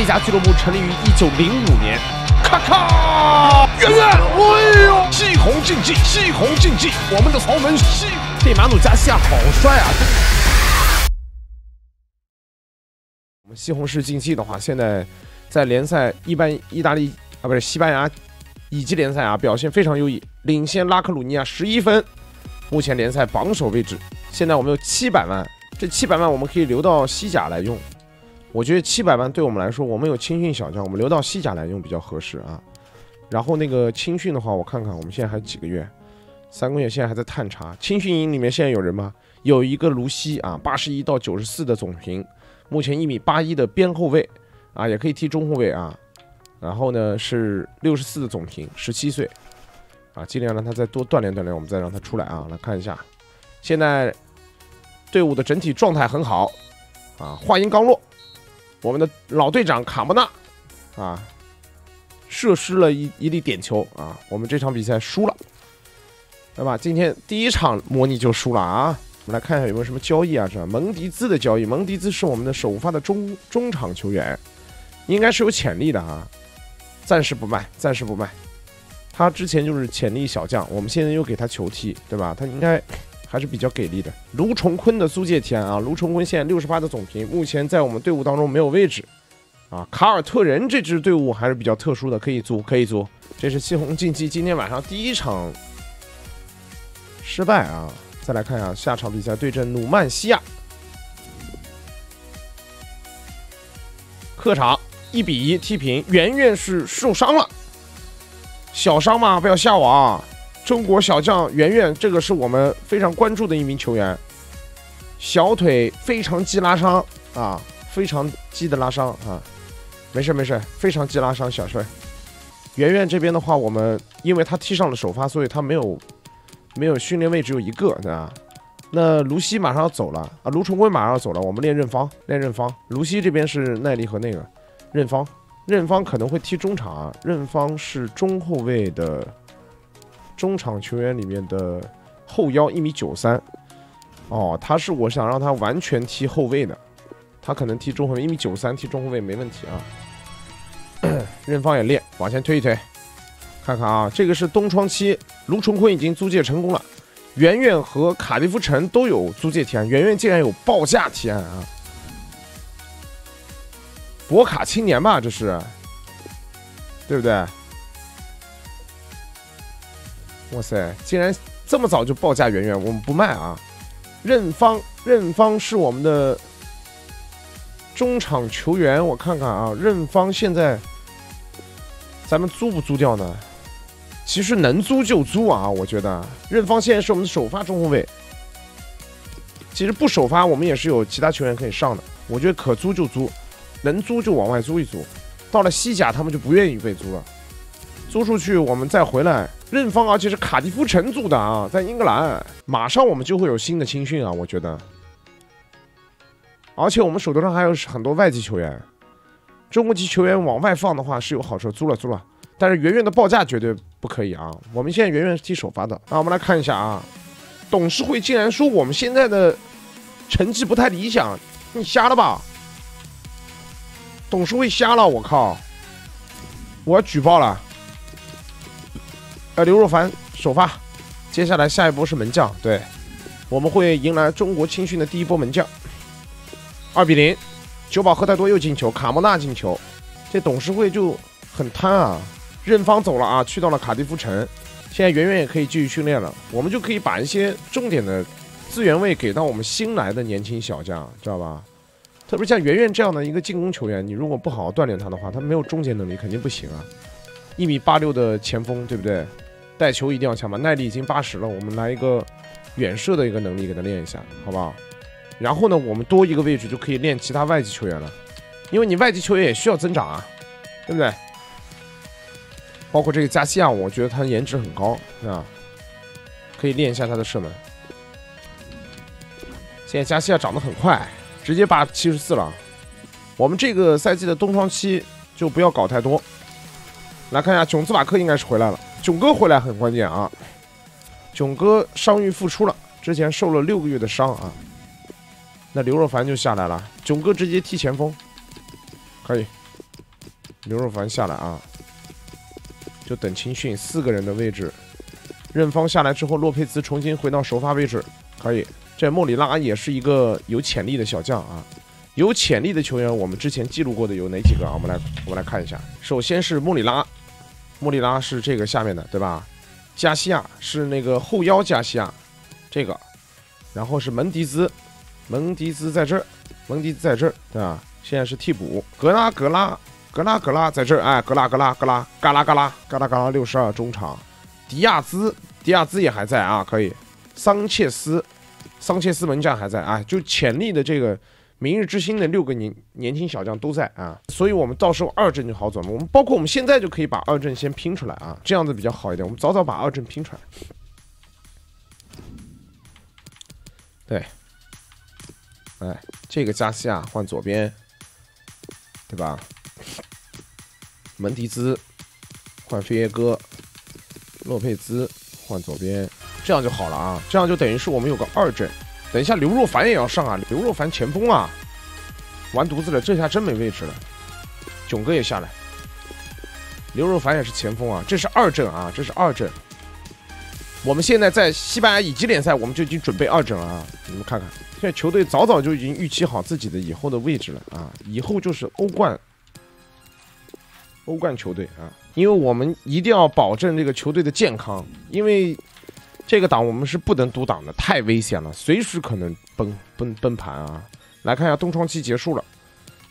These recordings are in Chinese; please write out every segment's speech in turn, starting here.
这家俱乐部成立于一九零五年。咔咔，圆圆，哎呦，西红竞技，西红竞技，我们的豪门西，这马努加西亚好帅啊！我们西红柿竞技的话，现在在联赛一般意大利啊，不是西班牙乙级联赛啊，表现非常优异，领先拉克鲁尼亚十一分，目前联赛榜首位置。现在我们有七百万，这七百万我们可以留到西甲来用。我觉得七百万对我们来说，我们有青训小将，我们留到西甲来用比较合适啊。然后那个青训的话，我看看我们现在还有几个月，三个月，现在还在探查。青训营里面现在有人吗？有一个卢西啊，八十一到九十四的总评。目前一米八一的边后卫，啊，也可以踢中后卫啊。然后呢是六十四的总评，十七岁，啊，尽量让他再多锻炼锻炼，我们再让他出来啊。来看一下，现在队伍的整体状态很好，啊，话音刚落，我们的老队长卡莫纳，啊，射失了一一粒点球啊，我们这场比赛输了，对吧？今天第一场模拟就输了啊。我们来看一下有没有什么交易啊？是吧？蒙迪兹的交易，蒙迪兹是我们的首发的中中场球员，应该是有潜力的啊，暂时不卖，暂时不卖。他之前就是潜力小将，我们现在又给他球踢，对吧？他应该还是比较给力的。卢崇坤的租借天啊，卢崇坤现在六十八的总评，目前在我们队伍当中没有位置啊。卡尔特人这支队伍还是比较特殊的，可以租，可以租。这是西红竞技今天晚上第一场失败啊。再来看一下下场比赛，对阵努曼西亚，客场一比一踢平。圆圆是受伤了，小伤嘛，不要吓我啊！中国小将圆圆，这个是我们非常关注的一名球员，小腿非常肌拉伤啊，非常肌的拉伤啊，没事没事，非常肌拉伤小事。圆圆这边的话，我们因为他踢上了首发，所以他没有。没有训练位只有一个，对吧？那卢西马上要走了啊，卢崇辉马上要走了，我们练任芳，练任芳。卢西这边是耐力和那个任芳，任芳可能会踢中场啊，任芳是中后卫的中场球员里面的后腰，一米九三。哦，他是我想让他完全踢后卫的，他可能踢中后卫，一米九三踢中后卫没问题啊。任芳也练，往前推一推。看看啊，这个是东窗期，卢崇坤已经租借成功了，圆圆和卡迪夫城都有租借提案，圆圆竟然有报价提案啊！博卡青年吧，这是，对不对？哇塞，竟然这么早就报价圆圆，我们不卖啊！任芳，任芳是我们的中场球员，我看看啊，任芳现在咱们租不租掉呢？其实能租就租啊，我觉得任芳现在是我们的首发中后卫。其实不首发，我们也是有其他球员可以上的。我觉得可租就租，能租就往外租一租。到了西甲，他们就不愿意被租了，租出去我们再回来。任芳，而且是卡迪夫城租的啊，在英格兰，马上我们就会有新的青训啊，我觉得。而且我们手头上还有很多外籍球员，中国籍球员往外放的话是有好处，租了租了。但是圆圆的报价绝对不可以啊！我们现在圆圆是踢首发的，那我们来看一下啊，董事会竟然说我们现在的成绩不太理想，你瞎了吧？董事会瞎了，我靠！我要举报了。呃，刘若凡首发，接下来下一波是门将，对，我们会迎来中国青训的第一波门将。二比零，久保赫太多又进球，卡莫纳进球，这董事会就很贪啊！任芳走了啊，去到了卡迪夫城，现在圆圆也可以继续训练了，我们就可以把一些重点的资源位给到我们新来的年轻小将，知道吧？特别像圆圆这样的一个进攻球员，你如果不好好锻炼他的话，他没有终结能力，肯定不行啊。一米八六的前锋，对不对？带球一定要强吧，耐力已经八十了，我们来一个远射的一个能力给他练一下，好不好？然后呢，我们多一个位置就可以练其他外籍球员了，因为你外籍球员也需要增长啊，对不对？包括这个加西亚，我觉得他颜值很高，啊，可以练一下他的射门。现在加西亚长得很快，直接拔七十四了。我们这个赛季的冬窗期就不要搞太多。来看一下，囧兹瓦克应该是回来了，囧哥回来很关键啊。囧哥伤愈复出了，之前受了六个月的伤啊。那刘若凡就下来了，囧哥直接踢前锋，可以。刘若凡下来啊，就等青训四个人的位置。任芳下来之后，洛佩兹重新回到首发位置，可以。这莫里拉也是一个有潜力的小将啊，有潜力的球员，我们之前记录过的有哪几个啊？我们来我们来看一下。首先是莫里拉，莫里拉是这个下面的对吧？加西亚是那个后腰加西亚，这个，然后是门迪兹，门迪兹在这儿，门迪兹在这儿对吧？现在是替补，格拉格拉格拉格拉在这儿，哎，格拉格拉格拉嘎啦嘎啦嘎啦嘎啦六十二中场，迪亚兹迪亚兹也还在啊，可以，桑切斯。桑切斯门将还在啊，就潜力的这个明日之星的六个年年轻小将都在啊，所以我们到时候二阵就好走了。我们包括我们现在就可以把二阵先拼出来啊，这样子比较好一点。我们早早把二阵拼出来。对，哎，这个加西亚换左边，对吧？门迪兹换飞耶哥，洛佩兹换左边。这样就好了啊，这样就等于是我们有个二阵。等一下刘若凡也要上啊，刘若凡前锋啊，完犊子了，这下真没位置了。囧哥也下来，刘若凡也是前锋啊，这是二阵啊，这是二阵。我们现在在西班牙乙级联赛，我们就已经准备二阵了啊。你们看看，现在球队早早就已经预期好自己的以后的位置了啊，以后就是欧冠，欧冠球队啊，因为我们一定要保证这个球队的健康，因为。这个档我们是不能独挡的，太危险了，随时可能崩崩崩盘啊！来看一下东窗期结束了，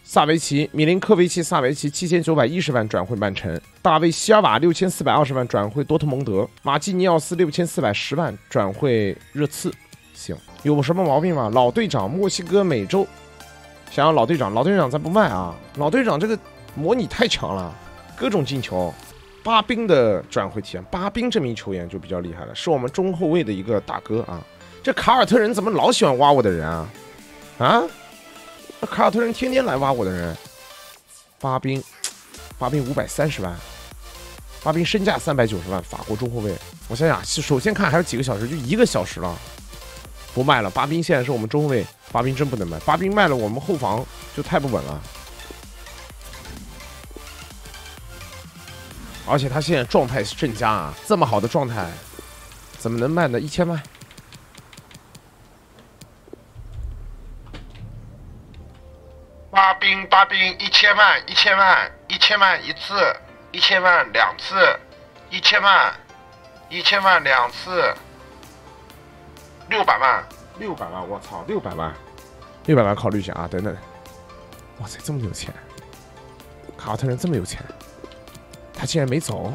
萨维奇、米林科维奇、萨维奇七千九百一十万转会曼城，大卫希尔瓦六千四百二十万转会多特蒙德，马基尼奥斯六千四百十万转会热刺。行，有什么毛病吗？老队长，墨西哥美洲，想要老队长，老队长咱不卖啊！老队长这个模拟太强了，各种进球。巴宾的转会体验，巴宾这名球员就比较厉害了，是我们中后卫的一个大哥啊。这卡尔特人怎么老喜欢挖我的人啊？啊？这卡尔特人天天来挖我的人。巴宾，巴宾五百三十万，巴宾身价三百九十万，法国中后卫。我想想，首先看还有几个小时，就一个小时了，不卖了。巴宾现在是我们中后卫，巴宾真不能卖，巴宾卖了我们后防就太不稳了。而且他现在状态是正佳啊，这么好的状态，怎么能卖呢？一千万，八兵八兵一千万一千万一千万一次，一千万两次，一千万一千万两次，六百万。六百万，我操，六百万，六百万考虑一下啊，等等，哇塞，这么有钱，卡特人这么有钱。他竟然没走，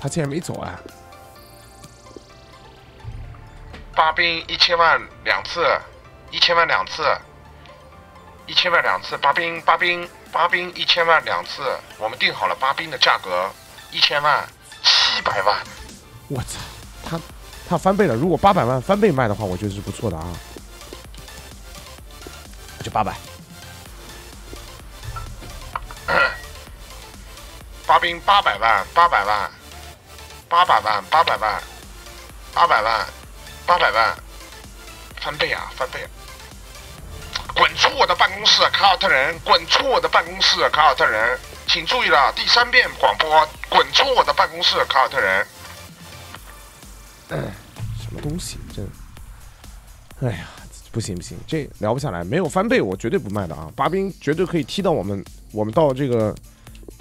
他竟然没走啊！八兵一千万两次，一千万两次，一千万两次。八兵八兵八兵一千万两次，我们定好了八兵的价格，一千万七百万。我操，他他翻倍了！如果八百万翻倍卖的话，我觉得是不错的啊。就八百。八兵八百万，八百万，八百万，八百万，八百万，八百万，翻倍啊，翻倍！滚出我的办公室，凯尔特人！滚出我的办公室，凯尔特人！请注意了，第三遍广播，滚出我的办公室，凯尔特人！什么东西？这，哎呀，不行不行，这聊不下来，没有翻倍，我绝对不卖的啊！八兵绝对可以踢到我们，我们到这个。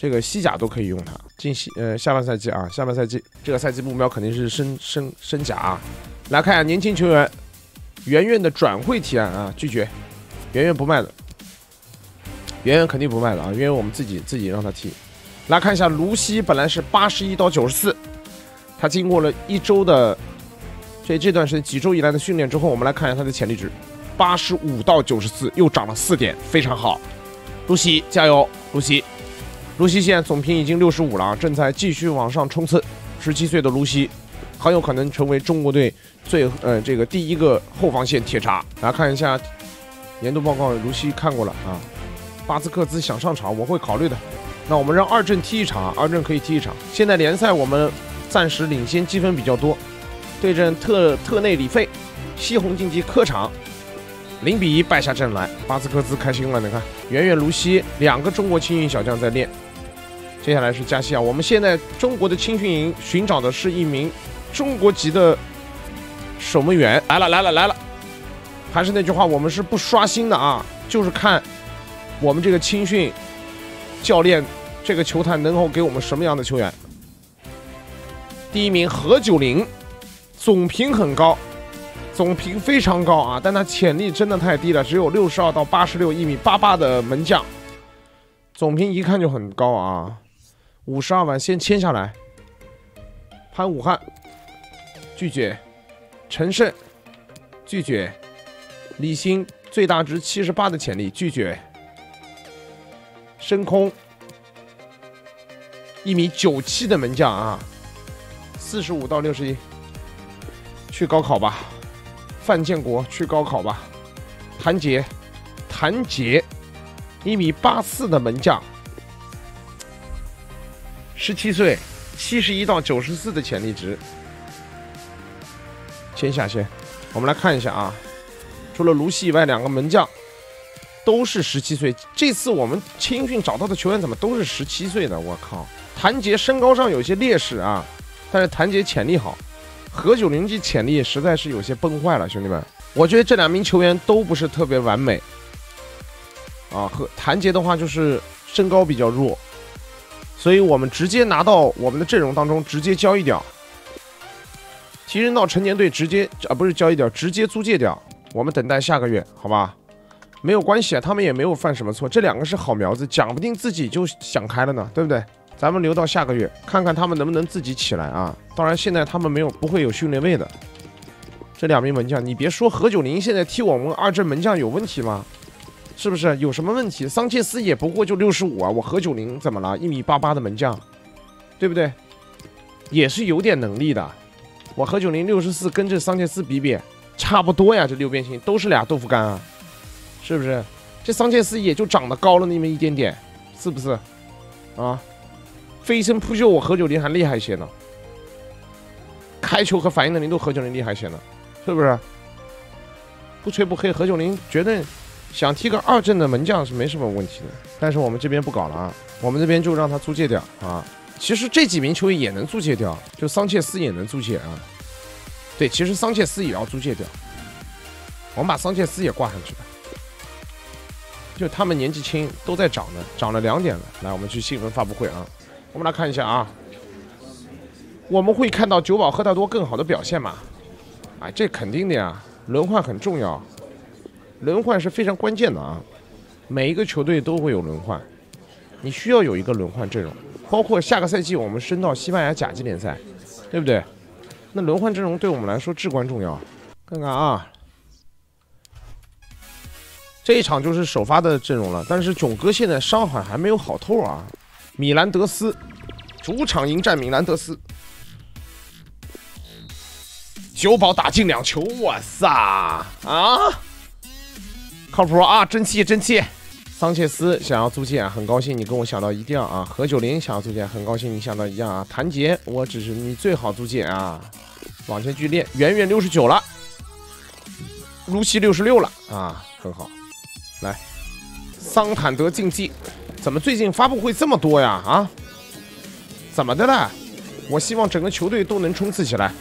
这个西甲都可以用它进西呃下半赛季啊，下半赛季这个赛季目标肯定是升升升甲啊。来看一下年轻球员，圆圆的转会提案啊拒绝，圆圆不卖的，圆圆肯定不卖的啊，因为我们自己自己让他踢。来看一下卢西，本来是八十一到九十四，他经过了一周的这这段时间几周以来的训练之后，我们来看一下他的潜力值，八十五到九十四又涨了四点，非常好。卢西加油，卢西。卢西现在总评已经六十五了，正在继续往上冲刺。十七岁的卢西很有可能成为中国队最呃这个第一个后防线铁闸。来看一下年度报告，卢西看过了啊。巴斯克兹想上场，我会考虑的。那我们让二阵踢一场，二阵可以踢一场。现在联赛我们暂时领先积分比较多，对阵特特内里费，西红竞技客场。零比一败下阵来，巴斯克兹开心了。你看，远远卢西两个中国青训小将在练，接下来是加西亚，我们现在中国的青训营寻找的是一名中国籍的守门员。来了来了来了，还是那句话，我们是不刷新的啊，就是看我们这个青训教练这个球探能够给我们什么样的球员。第一名何九龄，总评很高，总评非常高啊，但他潜力真的太低了，只有六十二到八十六，一米八八的门将，总评一看就很高啊。五十二万先签下来。潘武汉拒绝，陈胜拒绝，李欣最大值七十八的潜力拒绝，升空一米九七的门将啊，四十五到六十一，去高考吧。范建国去高考吧。谭杰，谭杰一米八四的门将。十七岁，七十一到九十四的潜力值，签下先。我们来看一下啊，除了卢西以外，两个门将都是十七岁。这次我们青训找到的球员怎么都是十七岁的？我靠！谭杰身高上有些劣势啊，但是谭杰潜力好。何九龄这潜力实在是有些崩坏了，兄弟们。我觉得这两名球员都不是特别完美啊。和谭杰的话就是身高比较弱。所以我们直接拿到我们的阵容当中，直接交易掉，提升到成年队，直接啊不是交易掉，直接租借掉。我们等待下个月，好吧？没有关系啊，他们也没有犯什么错，这两个是好苗子，讲不定自己就想开了呢，对不对？咱们留到下个月，看看他们能不能自己起来啊。当然，现在他们没有不会有训练位的。这两名门将，你别说何九龄现在踢我们二阵门将有问题吗？是不是有什么问题？桑切斯也不过就六十五啊，我何九龄怎么了？一米八八的门将，对不对？也是有点能力的。我何九龄六十四，跟这桑切斯比比，差不多呀。这六边形都是俩豆腐干啊，是不是？这桑切斯也就长得高了那么一点点，是不是？啊，飞身扑救我何九龄还厉害些呢，开球和反应能力都何九龄厉害些呢，是不是？不吹不黑，何九龄绝对。想踢个二阵的门将是没什么问题的，但是我们这边不搞了啊，我们这边就让他租借掉啊。其实这几名球员也能租借掉，就桑切斯也能租借啊。对，其实桑切斯也要租借掉，我们把桑切斯也挂上去吧。就他们年纪轻，都在涨呢，涨了两点了。来，我们去新闻发布会啊，我们来看一下啊，我们会看到九保赫太多更好的表现嘛？哎，这肯定的呀，轮换很重要。轮换是非常关键的啊，每一个球队都会有轮换，你需要有一个轮换阵容，包括下个赛季我们升到西班牙甲级联赛，对不对？那轮换阵容对我们来说至关重要。看看啊，这一场就是首发的阵容了，但是囧哥现在伤好还没有好透啊。米兰德斯主场迎战米兰德斯，九保打进两球，哇塞啊！靠谱啊，争气争气！桑切斯想要租借，很高兴你跟我想到一样啊。何九龄想要租借，很高兴你想到一样啊。谭杰，我只是你最好租借啊。往前去练，远远六十九了，卢西六十六了啊，很好。来，桑坦德竞技，怎么最近发布会这么多呀？啊，怎么的了？我希望整个球队都能冲刺起来，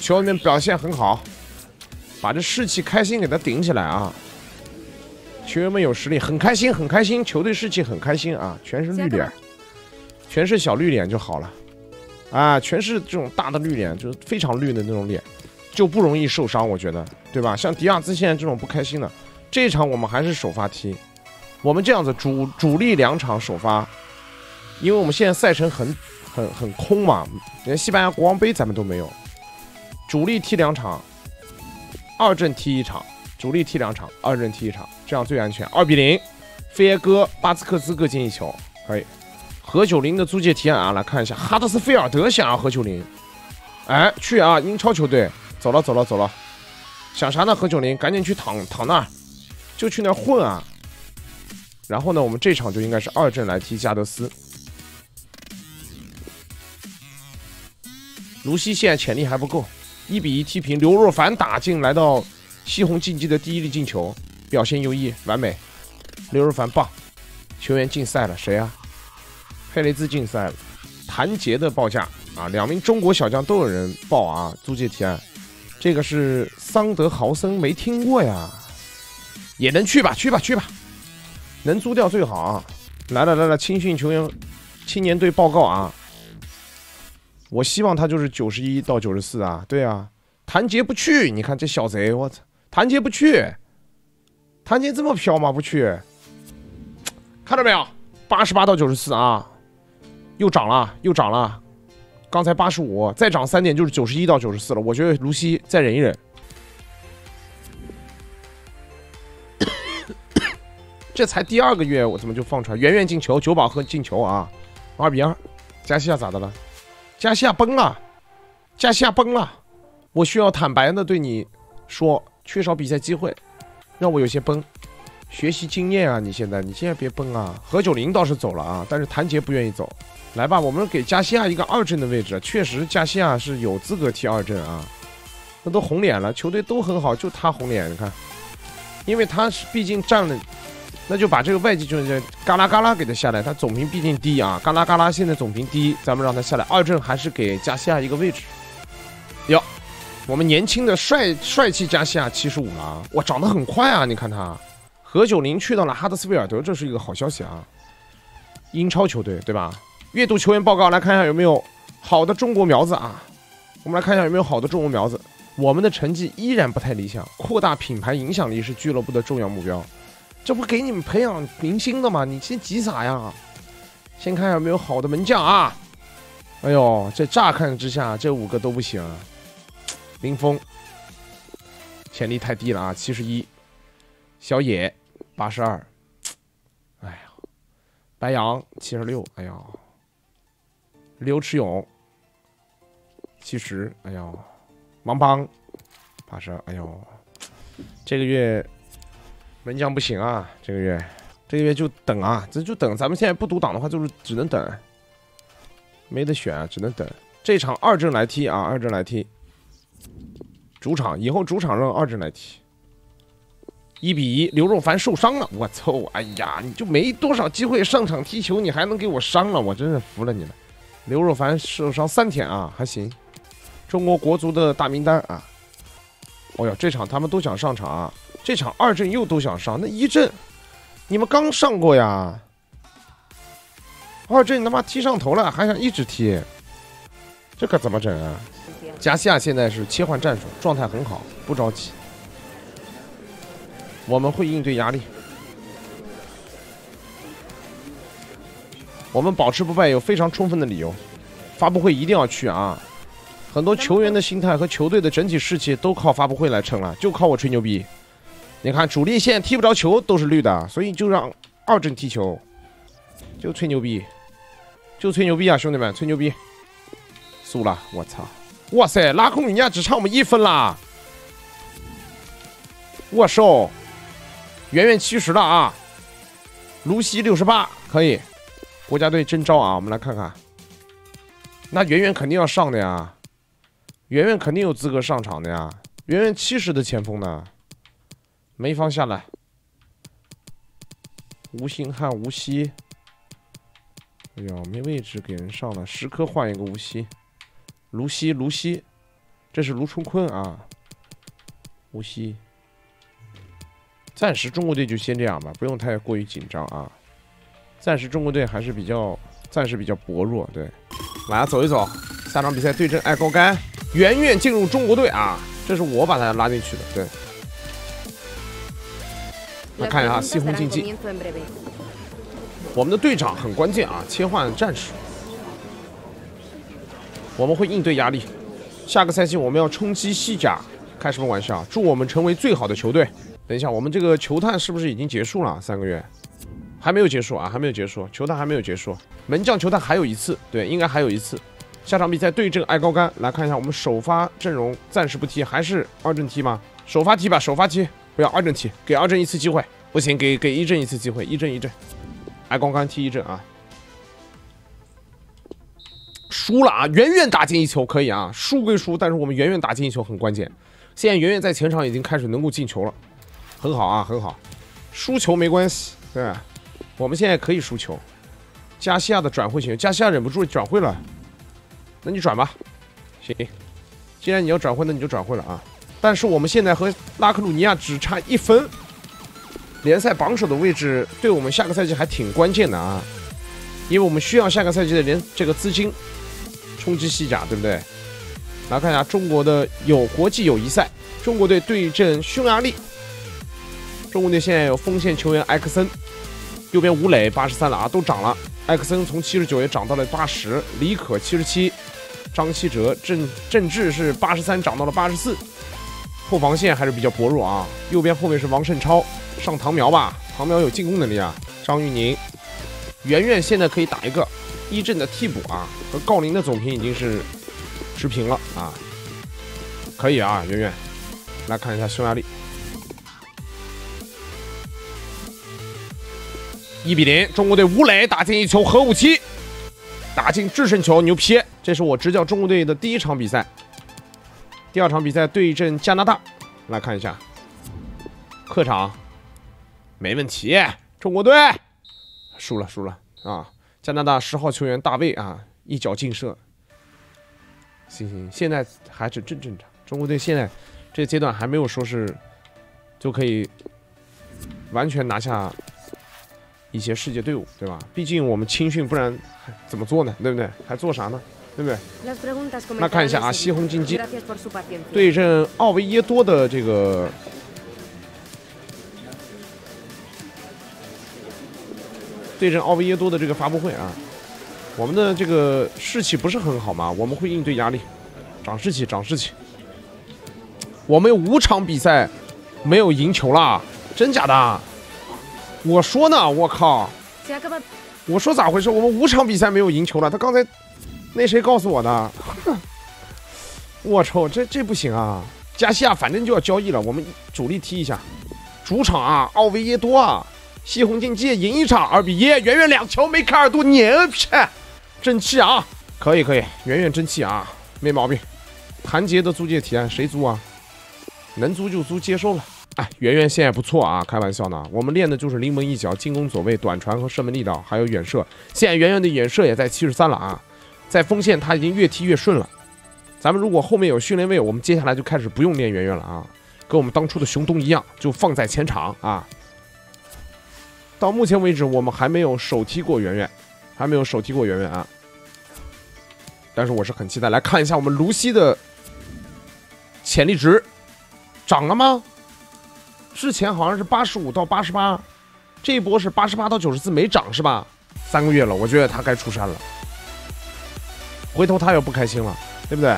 球员们表现很好。把这士气开心给他顶起来啊！球员们有实力，很开心，很开心，球队士气很开心啊！全是绿脸，全是小绿脸就好了，啊，全是这种大的绿脸，就是非常绿的那种脸，就不容易受伤，我觉得，对吧？像迪亚兹现在这种不开心的，这一场我们还是首发踢，我们这样子主主力两场首发，因为我们现在赛程很很很空嘛，连西班牙国王杯咱们都没有，主力踢两场。二阵踢一场，主力踢两场，二阵踢一场，这样最安全。二比零，菲耶戈、巴斯克斯各进一球，可以。何九龄的租借提案啊，来看一下，哈德斯菲尔德想要何九龄，哎，去啊，英超球队，走了走了走了，想啥呢？何九龄，赶紧去躺躺那儿，就去那儿混啊。然后呢，我们这场就应该是二阵来踢加德斯。卢西现在潜力还不够。一比一踢平，刘若凡打进来到西红竞技的第一粒进球，表现优异，完美。刘若凡棒，球员禁赛了，谁啊？佩雷兹禁赛了。谭杰的报价啊，两名中国小将都有人报啊，租借提案。这个是桑德豪森，没听过呀，也能去吧，去吧，去吧，能租掉最好啊。来了来了，青训球员青年队报告啊，我希望他就是九十一到九十四啊，对啊，谭杰不去，你看这小贼，我操，谭杰不去，谭杰这么飘吗？不去，看到没有，八十八到九十四啊。又涨了，又涨了，刚才八十五，再涨三点就是九十一到九十四了。我觉得卢西再忍一忍，这才第二个月，我怎么就放出来？圆圆进球，九宝和进球啊，二比二。加西亚咋的了？加西亚崩了，加西亚崩了。我需要坦白的对你说，缺少比赛机会，让我有些崩。学习经验啊，你现在你现在别崩啊。何九龄倒是走了啊，但是谭杰不愿意走。来吧，我们给加西亚一个二阵的位置。确实，加西亚是有资格踢二阵啊。那都红脸了，球队都很好，就他红脸。你看，因为他是毕竟占了，那就把这个外籍球员嘎啦嘎啦给他下来。他总评毕竟低啊，嘎啦嘎啦现在总评低，咱们让他下来二阵，还是给加西亚一个位置。哟，我们年轻的帅帅气加西亚七十五了啊，哇，长得很快啊！你看他，何九龄去到了哈德斯菲尔德，这是一个好消息啊。英超球队对吧？阅读球员报告，来看一下有没有好的中国苗子啊？我们来看一下有没有好的中国苗子。我们的成绩依然不太理想，扩大品牌影响力是俱乐部的重要目标。这不给你们培养明星的吗？你先急啥呀？先看有没有好的门将啊？哎呦，这乍看之下这五个都不行。林峰潜力太低了啊，七十一。小野八十二。哎呀，白杨七十六。哎呀。刘驰勇，七十，哎呦，王邦，八十二，哎呦，这个月门将不行啊，这个月，这个月就等啊，这就等，咱们现在不读档的话，就是只能等，没得选啊，只能等。这场二阵来踢啊，二阵来踢，主场以后主场让二阵来踢，一比一，刘若凡受伤了，我操，哎呀，你就没多少机会上场踢球，你还能给我伤了，我真是服了你了。刘若凡受伤三天啊，还行。中国国足的大名单啊，哦哟，这场他们都想上场啊。这场二阵又都想上，那一阵你们刚上过呀？二阵你他妈踢上头了，还想一直踢，这可怎么整啊？加西亚现在是切换战术，状态很好，不着急，我们会应对压力。我们保持不败有非常充分的理由，发布会一定要去啊！很多球员的心态和球队的整体士气都靠发布会来撑了，就靠我吹牛逼。你看主力线踢不着球都是绿的，所以就让二阵踢球，就吹牛逼，就吹牛逼啊，兄弟们，吹牛逼！输了，我操！哇塞，拉空人家只差我们一分啦！我受，圆圆七十了啊，卢西六十八，可以。国家队征召啊，我们来看看。那圆圆肯定要上的呀，圆圆肯定有资格上场的呀。圆圆七十的前锋呢，没放下来。吴兴汉、吴曦，哎呦，没位置给人上了，十颗换一个吴曦。卢锡，卢锡，这是卢春坤啊。吴曦，暂时中国队就先这样吧，不用太过于紧张啊。暂时中国队还是比较，暂时比较薄弱。对，来走一走，下场比赛对阵爱高干，圆圆进入中国队啊！这是我把他拉进去的。对，来看一下西红竞技，我们的队长很关键啊，切换战术，我们会应对压力。下个赛季我们要冲击西甲，开什么玩笑？祝我们成为最好的球队。等一下，我们这个球探是不是已经结束了？三个月？还没有结束啊，还没有结束，球探还没有结束，门将球探还有一次，对，应该还有一次。下场比赛对阵爱高干，来看一下我们首发阵容，暂时不踢，还是二阵踢吗？首发踢吧，首发踢，不要二阵踢，给二阵一次机会，不行，给给一阵一次机会，一阵一阵，爱高干踢一阵啊。输了啊，远远打进一球可以啊，输归输，但是我们远远打进一球很关键。现在远远在前场已经开始能够进球了，很好啊，很好，输球没关系，对吧？我们现在可以输球。加西亚的转会权，加西亚忍不住转会了，那你转吧，行。既然你要转会，那你就转会了啊。但是我们现在和拉克鲁尼亚只差一分，联赛榜首的位置对我们下个赛季还挺关键的啊，因为我们需要下个赛季的联这个资金冲击西甲，对不对？来看一下中国的有国际友谊赛，中国队对阵匈牙利。中国队现在有锋线球员埃克森，右边吴磊八十三了啊，都涨了。埃克森从七十九也涨到了八十，李可七十七，张稀哲、郑郑智是八十三涨到了八十四。后防线还是比较薄弱啊，右边后卫是王胜超，上唐苗吧，唐苗有进攻能力啊。张玉宁、圆圆现在可以打一个一阵的替补啊，和郜林的总评已经是持平了啊，可以啊，圆圆，来看一下匈牙利，一比零，中国队吴磊打进一球核武器，打进制胜球，牛批！这是我执教中国队的第一场比赛。第二场比赛对阵加拿大，来看一下，客场没问题，中国队输了输了啊！加拿大十号球员大卫啊，一脚劲射，行行，现在还是正正常。中国队现在这阶段还没有说是就可以完全拿下一些世界队伍，对吧？毕竟我们青训，不然怎么做呢？对不对？还做啥呢？对不对？那看一下啊，西红竞技对阵奥维耶多的这个对阵奥维耶多的这个发布会啊，我们的这个士气不是很好嘛？我们会应对压力，涨士气，涨士气。我们有五场比赛没有赢球了，真假的？我说呢，我靠！我说咋回事？我们五场比赛没有赢球了，他刚才。那谁告诉我的？我操，这这不行啊！加西亚反正就要交易了，我们主力踢一下。主场啊，奥维耶多啊，西红竞技赢一场二比一，圆圆两球，梅开二度，牛批！争气啊！可以可以，圆圆争气啊，没毛病。谭杰的租借提案谁租啊？能租就租，接受了。哎，圆圆现在不错啊，开玩笑呢。我们练的就是临门一脚，进攻走位、短传和射门力道，还有远射。现在圆圆的远射也在七十三了啊。在锋线他已经越踢越顺了，咱们如果后面有训练位，我们接下来就开始不用练圆圆了啊，跟我们当初的熊东一样，就放在前场啊。到目前为止，我们还没有手踢过圆圆，还没有手踢过圆圆啊。但是我是很期待来看一下我们卢锡的潜力值涨了吗？之前好像是八十五到八十八，这一波是八十八到九十四没涨是吧？三个月了，我觉得他该出山了。回头他又不开心了，对不对？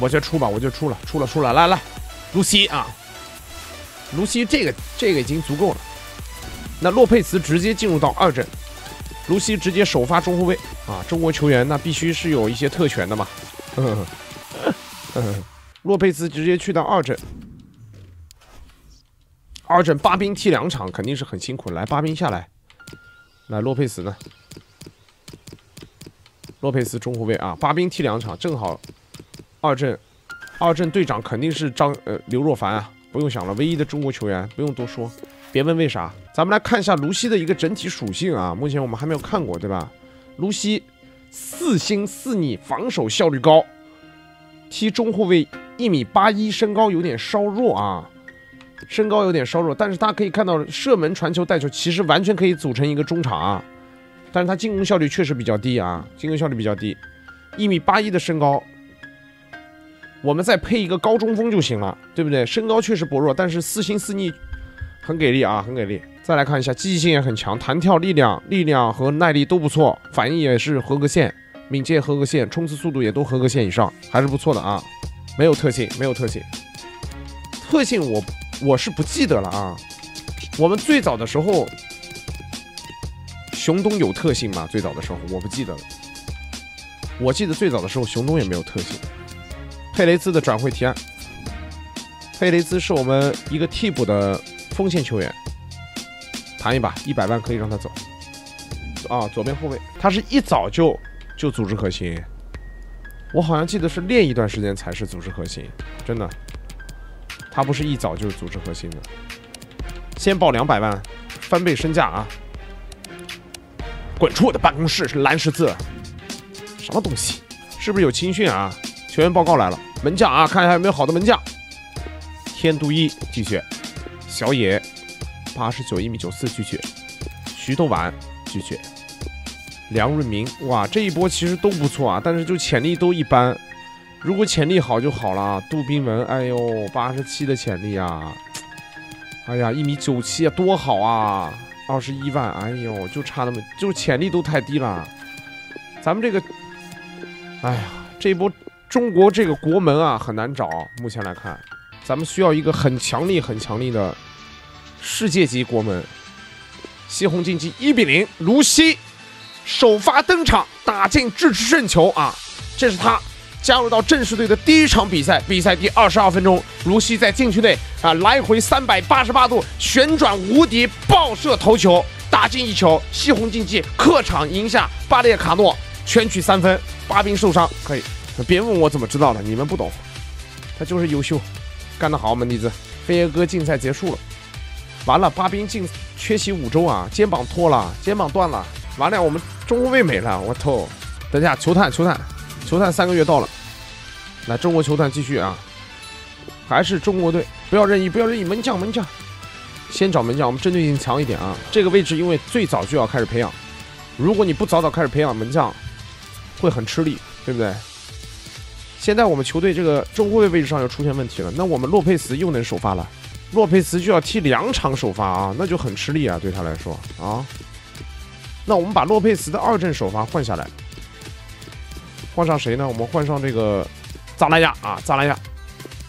我先出吧，我就出了，出了，出了，来来，卢西啊，卢西这个这个已经足够了。那洛佩茨直接进入到二阵，卢西直接首发中后卫啊。中国球员那必须是有一些特权的嘛。洛佩茨直接去到二阵，二阵八兵踢两场肯定是很辛苦。来，八兵下来，来洛佩茨呢？洛佩斯中后卫啊，八兵踢两场，正好二阵，二阵队长肯定是张呃刘若凡啊，不用想了，唯一的中国球员，不用多说，别问为啥，咱们来看一下卢锡的一个整体属性啊，目前我们还没有看过，对吧？卢锡四星四逆，防守效率高，踢中后卫一米八一，身高有点稍弱啊，身高有点稍弱，但是大家可以看到射门、传球、带球，其实完全可以组成一个中场啊。但是他进攻效率确实比较低啊，进攻效率比较低，一米八一的身高，我们再配一个高中锋就行了，对不对？身高确实薄弱，但是四心四逆很给力啊，很给力。再来看一下，积极性也很强，弹跳力量、力量和耐力都不错，反应也是合格线，敏捷合格线，冲刺速度也都合格线以上，还是不错的啊。没有特性，没有特性，特性我我是不记得了啊。我们最早的时候。熊东有特性吗？最早的时候我不记得了。我记得最早的时候熊东也没有特性。佩雷兹的转会提案，佩雷兹是我们一个替补的锋线球员，谈一把一百万可以让他走。啊，左边后卫，他是一早就就组织核心，我好像记得是练一段时间才是组织核心，真的，他不是一早就是组织核心的。先报两百万，翻倍身价啊！滚出我的办公室！是蓝十字，什么东西？是不是有青训啊？球员报告来了，门将啊，看一下有没有好的门将。天都一拒绝，小野八十九一米九四拒绝，徐豆婉拒绝，梁润明哇，这一波其实都不错啊，但是就潜力都一般。如果潜力好就好了。杜宾文，哎呦，八十七的潜力啊！哎呀，一米九七啊，多好啊！二十一万，哎呦，就差那么，就潜力都太低了。咱们这个，哎呀，这一波中国这个国门啊很难找。目前来看，咱们需要一个很强力、很强力的世界级国门。西红竞技一比零，卢西首发登场，打进制胜球啊！这是他。加入到正式队的第一场比赛，比赛第二十二分钟，卢西在禁区内啊来回三百八十八度旋转无敌爆射头球，打进一球。西红竞技客场赢下巴列卡诺，全取三分。巴宾受伤可以，别问我怎么知道的，你们不懂，他就是优秀，干得好，门迪子。飞爷哥竞赛结束了，完了，巴宾进缺席五周啊，肩膀脱了，肩膀断了，完了，我们中后卫没了，我操！等下，球探，球探。球探三个月到了，来中国球探继续啊，还是中国队，不要任意，不要任意，门将门将，先找门将，我们针对性强一点啊。这个位置因为最早就要开始培养，如果你不早早开始培养门将，会很吃力，对不对？现在我们球队这个中后卫位置上又出现问题了，那我们洛佩斯又能首发了，洛佩斯就要踢两场首发啊，那就很吃力啊，对他来说啊。那我们把洛佩斯的二阵首发换下来。换上谁呢？我们换上这个扎拉亚啊，扎拉亚，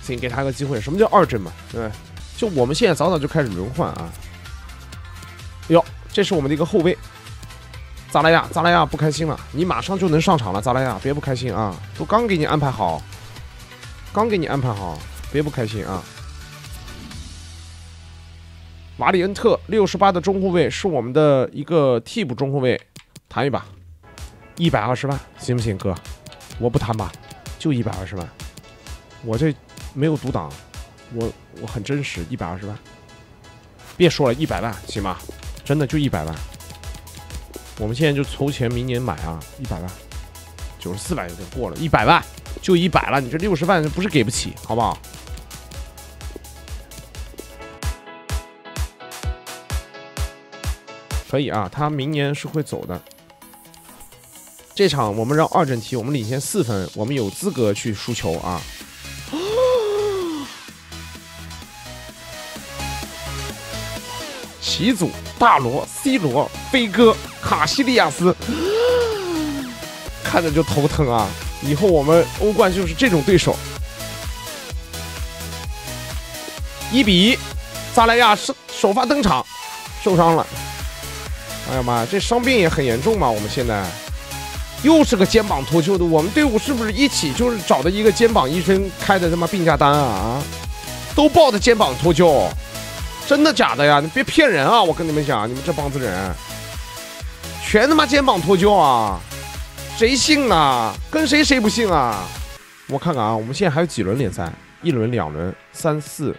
请给他个机会。什么叫二阵嘛？对，就我们现在早早就开始轮换啊。哟，这是我们的一个后卫，扎拉亚，扎拉亚不开心了，你马上就能上场了，扎拉亚，别不开心啊，都刚给你安排好，刚给你安排好，别不开心啊。瓦里恩特六十八的中后卫是我们的一个替补中后卫，谈一把，一百二十万，行不行，哥？我不谈吧，就一百二十万，我这没有独挡，我我很真实，一百二十万，别说了，一百万行吗？真的就一百万，我们现在就筹钱，明年买啊，一百万，九十四万有点过了，一百万就一百了，你这六十万不是给不起，好不好？可以啊，他明年是会走的。这场我们让二阵踢，我们领先四分，我们有资格去输球啊！齐祖、大罗、C 罗、飞哥、卡西利亚斯，看着就头疼啊！以后我们欧冠就是这种对手。一比一，萨莱亚首首发登场，受伤了。哎呀妈呀，这伤病也很严重嘛！我们现在。又是个肩膀脱臼的，我们队伍是不是一起就是找的一个肩膀医生开的他妈病假单啊？啊，都报的肩膀脱臼，真的假的呀？你别骗人啊！我跟你们讲，你们这帮子人，全他妈肩膀脱臼啊！谁信啊？跟谁谁不信啊？我看看啊，我们现在还有几轮联赛？一轮、两轮、三四、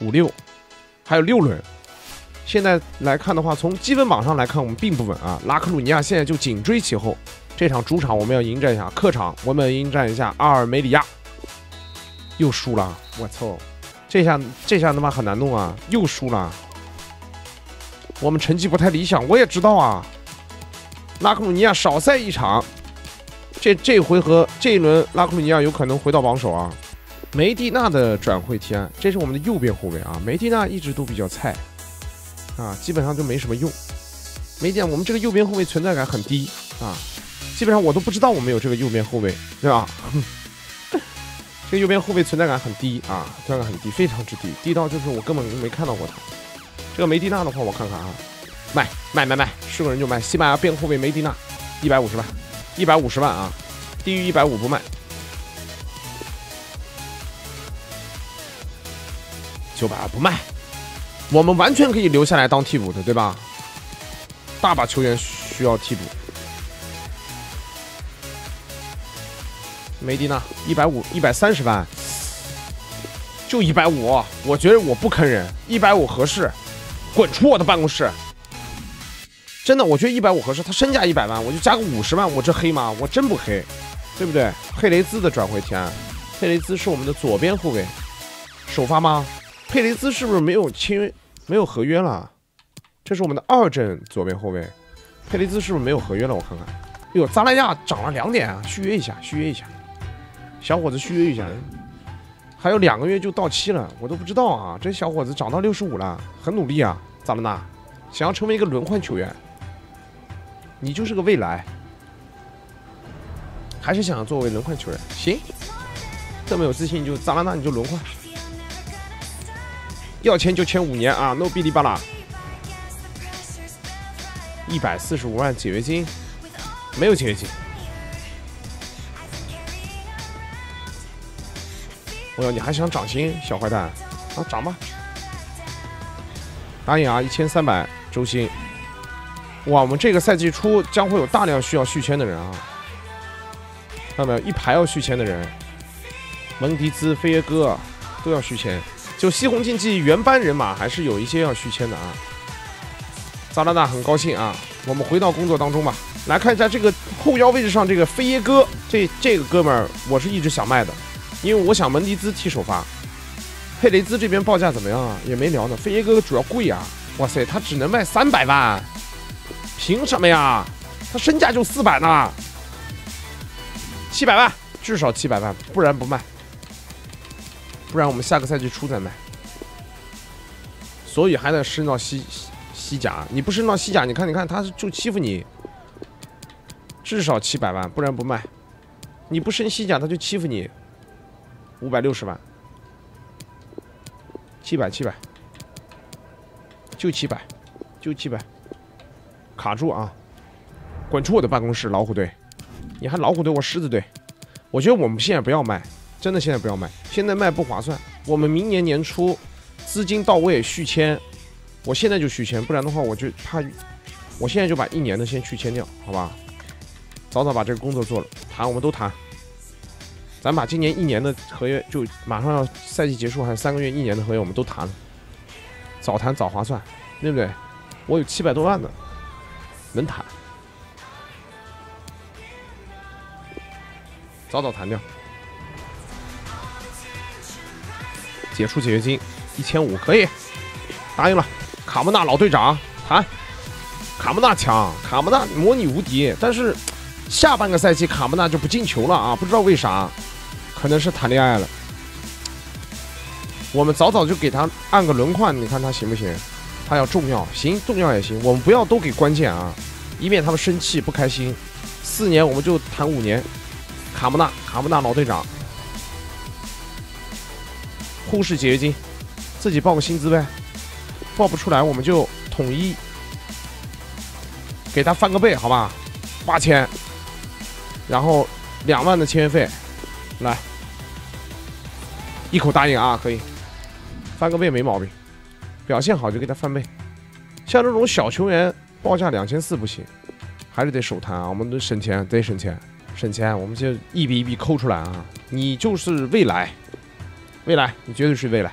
五六，还有六轮。现在来看的话，从积分榜上来看，我们并不稳啊。拉克鲁尼亚现在就紧追其后。这场主场我们要迎战一下，客场我们迎战一下阿尔梅里亚，又输了，我操！这下这下他妈很难弄啊，又输了。我们成绩不太理想，我也知道啊。拉克鲁尼亚少赛一场，这这回合这一轮拉克鲁尼亚有可能回到榜首啊。梅蒂娜的转会提案，这是我们的右边后卫啊。梅蒂娜一直都比较菜啊，基本上就没什么用。梅蒂娜，我们这个右边后卫存在感很低啊。基本上我都不知道我们有这个右边后卫，对吧？这个右边后卫存在感很低啊，存在感很低，非常之低，低到就是我根本没看到过他。这个梅迪娜的话，我看看啊，卖卖卖卖，是个人就卖。西班牙边后卫梅迪娜，一百五十万，一百五十万啊，低于一百五不卖。九百二不卖，我们完全可以留下来当替补的，对吧？大把球员需要替补。梅迪娜一百五一百三十万，就一百五，我觉得我不坑人，一百五合适，滚出我的办公室。真的，我觉得一百五合适。他身价一百万，我就加个五十万，我这黑吗？我真不黑，对不对？佩雷兹的转会提案，佩雷兹是我们的左边后卫，首发吗？佩雷兹是不是没有签约、没有合约了？这是我们的二阵左边后卫，佩雷兹是不是没有合约了？我看看，哟，扎拉亚涨了两点啊，续约一下，续约一下，小伙子续约一下，还有两个月就到期了，我都不知道啊，这小伙子涨到六十五了，很努力啊，咋了呢？想要成为一个轮换球员，你就是个未来，还是想作为轮换球员？行，这么有自信，就扎拉纳你就轮换，要签就签五年啊，no 哔哩吧啦。一百四十五万解约金，没有解约金。我、哦、你还想涨薪，小坏蛋？啊，涨吧！答应啊，一千三百周薪。哇，我们这个赛季初将会有大量需要续签的人啊！看到没有，一排要续签的人，蒙迪兹、飞耶哥都要续签。就西红竞技原班人马还是有一些要续签的啊。扎拉纳很高兴啊！我们回到工作当中吧，来看一下这个后腰位置上这个飞耶哥，这这个哥们儿我是一直想卖的，因为我想门迪兹踢首发。佩雷兹这边报价怎么样啊？也没聊呢。飞耶哥主要贵啊，哇塞，他只能卖三百万，凭什么呀？他身价就四百呢，七百万至少七百万，不然不卖，不然我们下个赛季初再卖。所以还得升到西。西甲，你不升到西甲，你看，你看，他就欺负你，至少七百万，不然不卖。你不升西甲，他就欺负你，五百六十万，七百七百，就七百，就七百，卡住啊！滚出我的办公室，老虎队！你还老虎队，我狮子队。我觉得我们现在不要卖，真的现在不要卖，现在卖不划算。我们明年年初资金到位续签。我现在就续签，不然的话我就怕。我现在就把一年的先续签掉，好吧？早早把这个工作做了，谈我们都谈。咱把今年一年的合约，就马上要赛季结束，还有三个月、一年的合约，我们都谈了。早谈早划算，对不对？我有七百多万的，能谈。早早谈掉，解除解约金一千五，可以，答应了。卡莫纳老队长谈，卡莫纳强，卡莫纳模拟无敌，但是下半个赛季卡莫纳就不进球了啊！不知道为啥，可能是谈恋爱了。我们早早就给他按个轮换，你看他行不行？他要重要，行，重要也行。我们不要都给关键啊，以免他们生气不开心。四年我们就谈五年，卡莫纳，卡莫纳老队长，忽视解约金，自己报个薪资呗。报不出来，我们就统一给他翻个倍，好吧？八千，然后两万的签约费，来，一口答应啊，可以翻个倍没毛病，表现好就给他翻倍。像这种小球员报价两千四不行，还是得手谈啊，我们得省钱，得省钱，省钱，我们就一笔一笔抠出来啊。你就是未来，未来，你绝对是未来。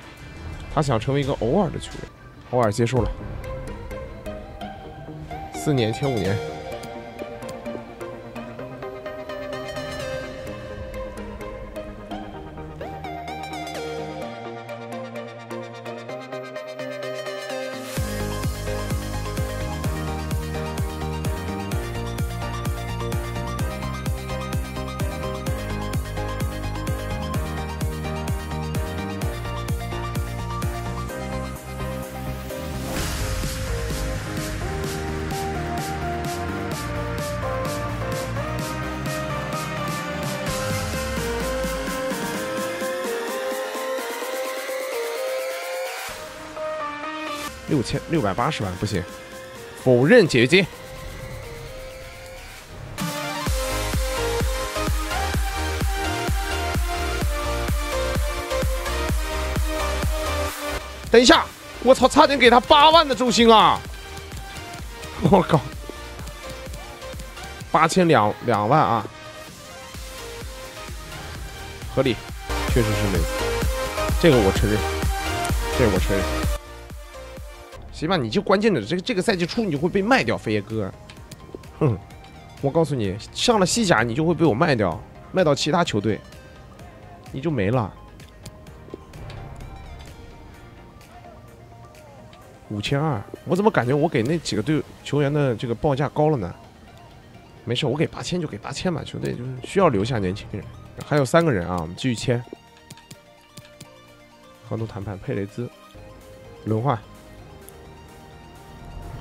他想成为一个偶尔的球员。偶尔接受了，四年签五年。六千六百八十万不行，否认解约金。等一下，我操，差点给他八万的周薪啊！我靠，八千两两万啊，合理，确实是没，这个我承认，这个我承认。起码你就关键的这个这个赛季初你就会被卖掉，飞爷哥。哼，我告诉你，上了西甲你就会被我卖掉，卖到其他球队，你就没了。五千二，我怎么感觉我给那几个队球员的这个报价高了呢？没事，我给八千就给八千吧，球队就是需要留下年轻人。还有三个人啊，我们继续签。合同谈判，佩雷兹轮换，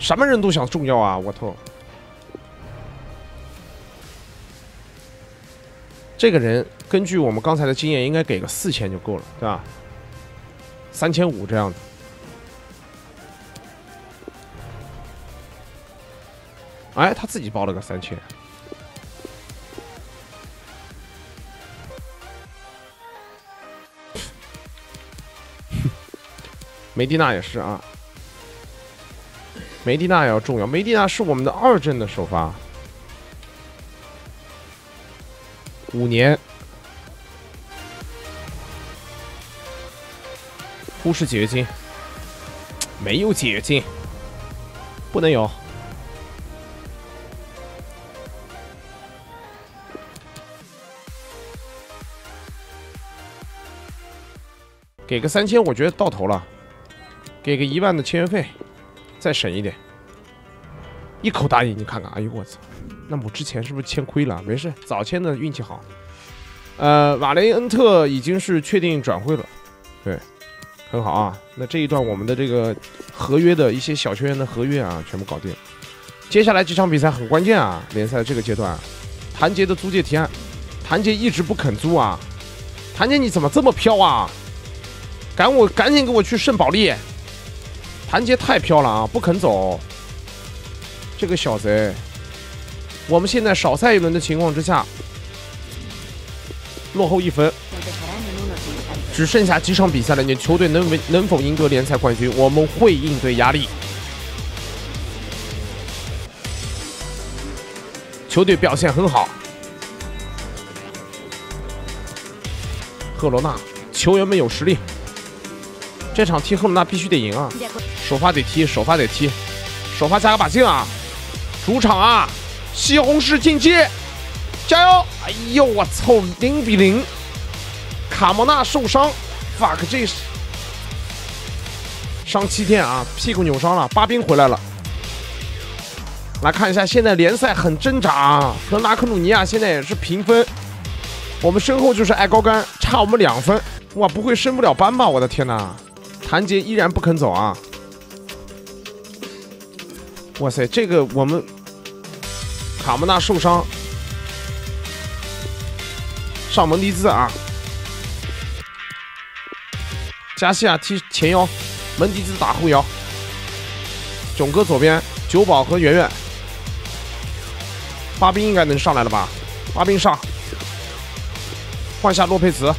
什么人都想重要啊！我操，这个人根据我们刚才的经验，应该给个四千就够了，对吧？三千五这样子。哎，他自己报了个三千。梅蒂娜也是啊，梅蒂娜也要重要。梅蒂娜是我们的二阵的首发，五年，忽视解约金，没有解约金，不能有。给个三千，我觉得到头了。给个一万的签约费，再省一点，一口答应。你看看，哎呦我操，那我之前是不是签亏了？没事，早签的运气好。呃，瓦雷恩特已经是确定转会了，对，很好啊。那这一段我们的这个合约的一些小球员的合约啊，全部搞定。接下来几场比赛很关键啊，联赛这个阶段，谭杰的租借提案，谭杰一直不肯租啊，谭杰你怎么这么飘啊？赶我赶紧给我去圣保利。谭杰太飘了啊，不肯走。这个小贼，我们现在少赛一轮的情况之下，落后一分，只剩下几场比赛了。你球队能能能否赢得联赛冠军？我们会应对压力。球队表现很好，赫罗纳球员们有实力。这场踢赫鲁纳必须得赢啊！首发得踢，首发得踢，首发加个把劲啊！主场啊，西红柿竞技，加油！哎呦我操，零比零，卡莫纳受伤，fuck 这是伤七天啊，屁股扭伤了。巴宾回来了，来看一下现在联赛很挣扎啊，和拉克鲁尼亚现在也是平分，我们身后就是爱高干，差我们两分，哇，不会升不了班吧？我的天哪！谭杰依然不肯走啊！哇塞，这个我们卡莫纳受伤，上蒙迪兹啊！加西亚踢前腰，蒙迪兹打后腰，囧哥左边，九保和圆圆，巴宾应该能上来了吧？巴宾上，换下洛佩茨。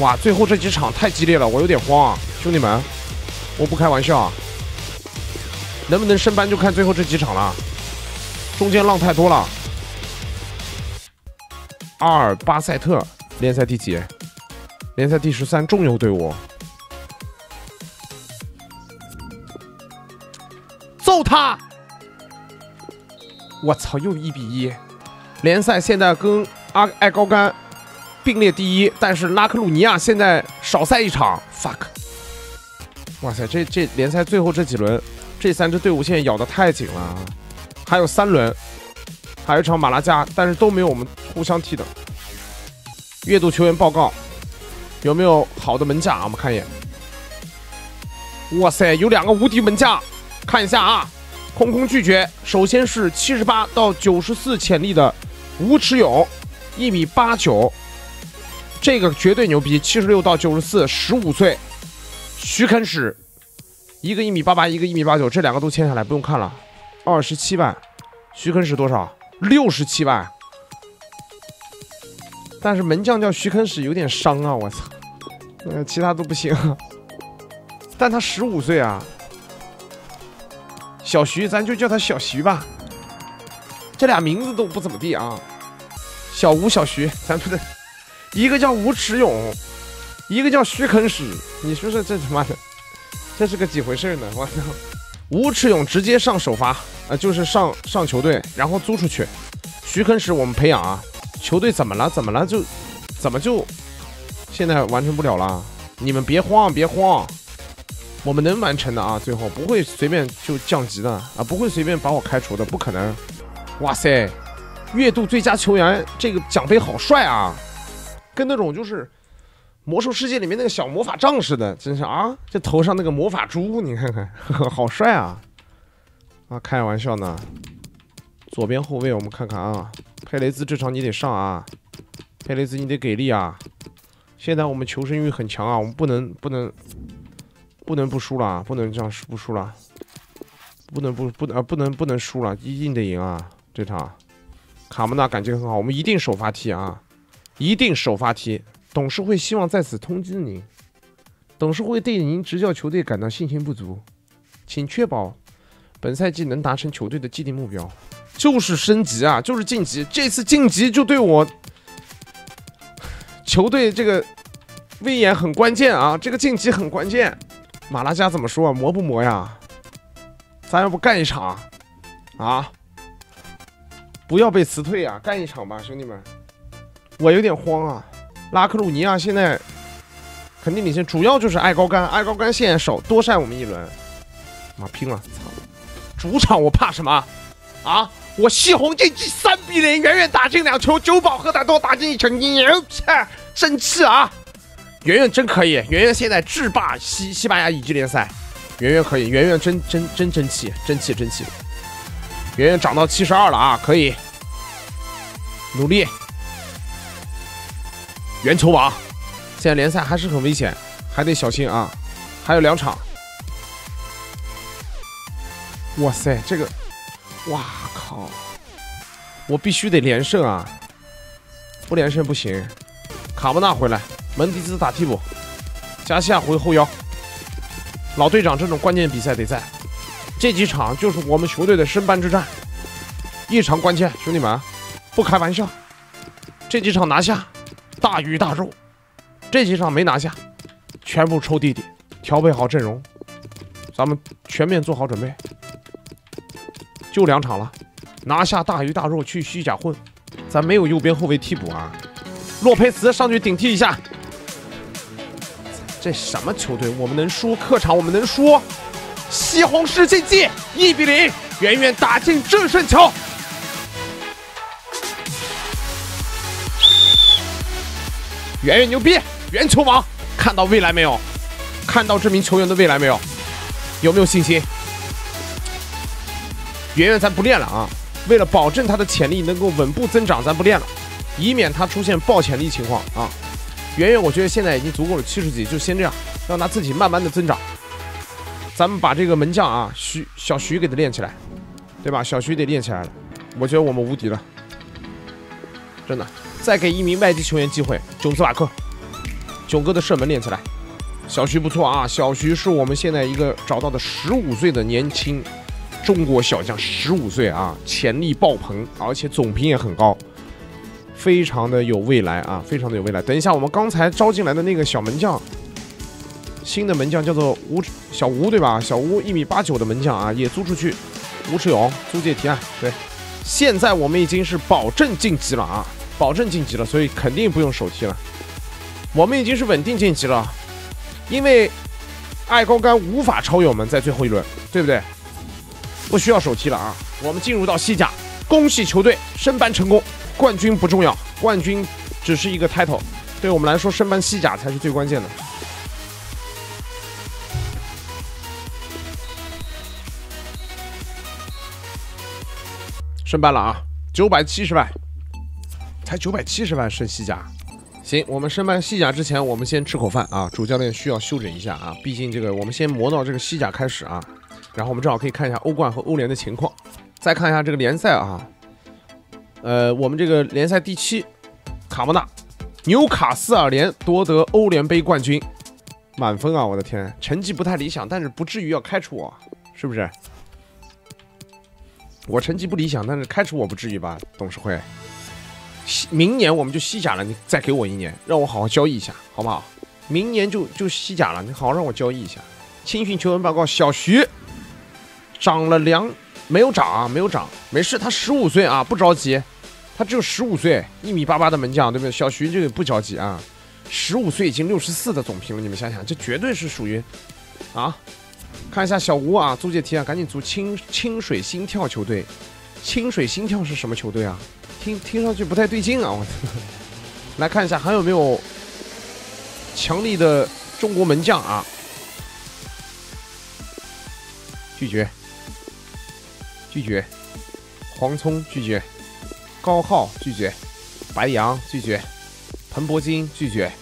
哇，最后这几场太激烈了，我有点慌啊，兄弟们，我不开玩笑啊，能不能升班就看最后这几场了，中间浪太多了。阿尔巴塞特联赛第几？联赛第十三，中游队伍，揍他！我操，又一比一，联赛现在跟阿爱高干。并列第一，但是拉克鲁尼亚现在少赛一场，fuck！哇塞，这这联赛最后这几轮，这三支队伍现在咬得太紧了，还有三轮，还有一场马拉加，但是都没有我们互相踢的。阅读球员报告，有没有好的门将啊？我们看一眼。哇塞，有两个无敌门将，看一下啊，空空拒绝。首先是七十八到九十四潜力的吴驰勇，一米八九。这个绝对牛逼，七十六到九十四，十五岁，徐肯史，一个一米八八，一个一米八九，这两个都签下来，不用看了，二十七万，徐肯史多少？六十七万。但是门将叫徐肯史有点伤啊，我操，呃，其他都不行，但他十五岁啊，小徐，咱就叫他小徐吧，这俩名字都不怎么地啊，小吴、小徐，咱不得。一个叫吴驰勇，一个叫徐肯史，你说说这他妈的，这是个几回事呢？我操！吴志勇直接上首发啊，就是上上球队，然后租出去。徐肯史我们培养啊，球队怎么了？怎么了？就怎么就现在完成不了了？你们别慌，别慌，我们能完成的啊！最后不会随便就降级的啊，不会随便把我开除的，不可能！哇塞，月度最佳球员这个奖杯好帅啊，跟那种就是魔兽世界里面那个小魔法杖似的，真是啊！这头上那个魔法珠，你看看，好帅啊！啊，开玩笑呢。左边后卫我们看看啊，佩雷兹这场你得上啊，佩雷兹你得给力啊！现在我们求生欲很强啊，我们不能不能不能不输了，不能这样不输了，不能不不能啊不能不能输了，一定得赢啊！这场卡莫纳感觉很好，我们一定首发踢啊，一定首发踢。董事会希望在此通知您，董事会对您执教球队感到信心不足，请确保本赛季能达成球队的既定目标。就是升级啊，就是晋级。这次晋级就对我球队这个威严很关键啊，这个晋级很关键。马拉加怎么说？磨不磨呀？咱要不干一场啊？不要被辞退啊！干一场吧，兄弟们。我有点慌啊。拉克鲁尼亚现在肯定领先，主要就是爱高干，爱高干现在少多晒我们一轮。妈拼了！操！主场我怕什么啊？我西红竞技三比零，远远打进两球，九保和他多打进一球，牛批！生气啊！圆圆真可以，圆圆现在制霸西西班牙乙级联赛，圆圆可以，圆圆真真真争气，争气争气！圆圆涨到七十二了啊，可以努力。圆球王，现在联赛还是很危险，还得小心啊！还有两场，哇塞，这个。哇靠！我必须得连胜啊！不连胜不行。卡布纳回来，门迪斯打替补，加西亚回后腰。老队长这种关键比赛得在。这几场就是我们球队的升班之战，异常关键，兄弟们，不开玩笑。这几场拿下，大鱼大肉；这几场没拿下，全部抽弟弟。调配好阵容，咱们全面做好准备。就两场了，拿下大鱼大肉去西甲混，咱没有右边后卫替补啊。洛佩斯上去顶替一下。这什么球队？我们能输？客场我们能输？西红柿竞技一比零，远远打进制胜球。圆圆牛逼，圆球王，看到未来没有？看到这名球员的未来没有？有没有信心？圆圆，咱不练了啊！为了保证他的潜力能够稳步增长，咱不练了，以免他出现爆潜力情况啊！圆圆，我觉得现在已经足够了，七十级就先这样，让他自己慢慢的增长。咱们把这个门将啊，徐小徐给他练起来，对吧？小徐得练起来了，我觉得我们无敌了，真的。再给一名外籍球员机会，囧斯瓦克，囧哥的射门练起来。小徐不错啊，小徐是我们现在一个找到的十五岁的年轻。中国小将十五岁啊，潜力爆棚，而且总评也很高，非常的有未来啊，非常的有未来。等一下，我们刚才招进来的那个小门将，新的门将叫做吴小吴对吧？小吴一米八九的门将啊，也租出去。吴志勇租借提案，对。现在我们已经是保证晋级了啊，保证晋级了，所以肯定不用手踢了。我们已经是稳定晋级了，因为爱高干无法超越我们在最后一轮，对不对？不需要手踢了啊！我们进入到西甲，恭喜球队升班成功。冠军不重要，冠军只是一个 title，对我们来说升班西甲才是最关键的。升班了啊！九百七十万，才九百七十万升西甲。行，我们升班西甲之前，我们先吃口饭啊！主教练需要休整一下啊，毕竟这个我们先磨到这个西甲开始啊。然后我们正好可以看一下欧冠和欧联的情况，再看一下这个联赛啊，呃，我们这个联赛第七，卡莫纳，纽卡斯尔联夺得欧联杯冠军，满分啊！我的天，成绩不太理想，但是不至于要开除我，是不是？我成绩不理想，但是开除我不至于吧？董事会，明年我们就西甲了，你再给我一年，让我好好交易一下，好不好？明年就就西甲了，你好好让我交易一下。青训球员报告：小徐长了两，没有长啊，没有长，没事，他十五岁啊，不着急，他只有十五岁，一米八八的门将，对不对？小徐这个不着急啊，十五岁已经六十四的总评了，你们想想，这绝对是属于啊。看一下小吴啊，租借提啊，赶紧租清清水心跳球队。清水心跳是什么球队啊？听听上去不太对劲啊！我 来看一下还有没有强力的中国门将啊？拒绝，拒绝，黄聪拒绝，高浩拒绝，白杨拒绝，彭博金拒绝，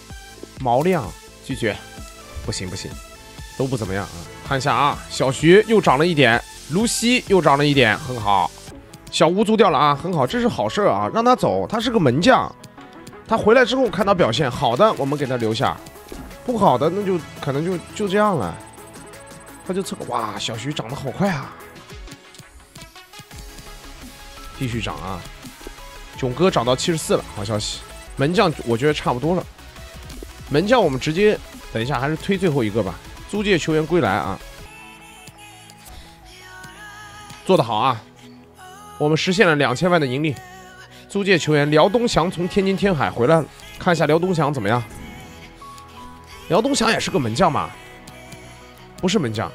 毛亮拒绝，不行不行，都不怎么样啊！看一下啊，小徐又涨了一点，卢西又涨了一点，很好。小吴租掉了啊，很好，这是好事啊，让他走，他是个门将，他回来之后看到表现好的，我们给他留下，不好的那就可能就就这样了。他就测，哇，小徐长得好快啊，继续涨啊，囧哥涨到七十四了，好消息。门将我觉得差不多了，门将我们直接等一下还是推最后一个吧，租借球员归来啊，做得好啊。我们实现了两千万的盈利，租借球员辽东翔从天津天海回来了，看一下辽东翔怎么样？辽东翔也是个门将嘛，不是门将，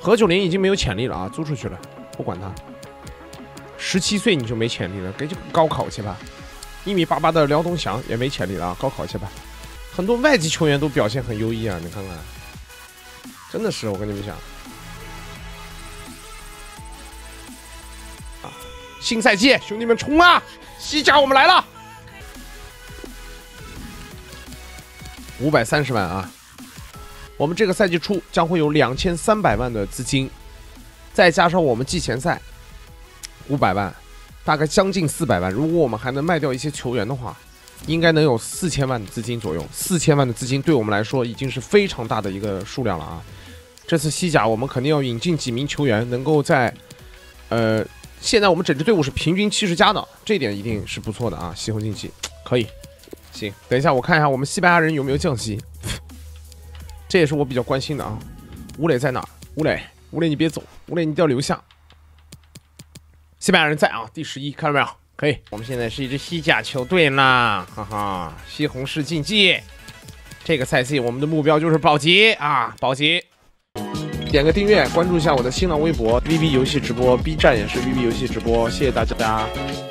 何九龄已经没有潜力了啊，租出去了，不管他。十七岁你就没潜力了，给去高考去吧。一米八八的辽东翔也没潜力了啊，高考去吧。很多外籍球员都表现很优异啊，你看看，真的是我跟你们讲。新赛季，兄弟们冲啊！西甲我们来了，五百三十万啊！我们这个赛季初将会有两千三百万的资金，再加上我们季前赛五百万，大概将近四百万。如果我们还能卖掉一些球员的话，应该能有四千万的资金左右。四千万的资金对我们来说已经是非常大的一个数量了啊！这次西甲我们肯定要引进几名球员，能够在呃。现在我们整支队伍是平均七十加的，这点一定是不错的啊！西红竞技可以，行，等一下我看一下我们西班牙人有没有降级，这也是我比较关心的啊。吴磊在哪？吴磊，吴磊你别走，吴磊你一定要留下。西班牙人在啊，第十一，看到没有？可以，我们现在是一支西甲球队啦，哈哈，西红柿竞技，这个赛季我们的目标就是保级啊，保级。点个订阅，关注一下我的新浪微博 VB 游戏直播，B 站也是 VB 游戏直播，谢谢大家。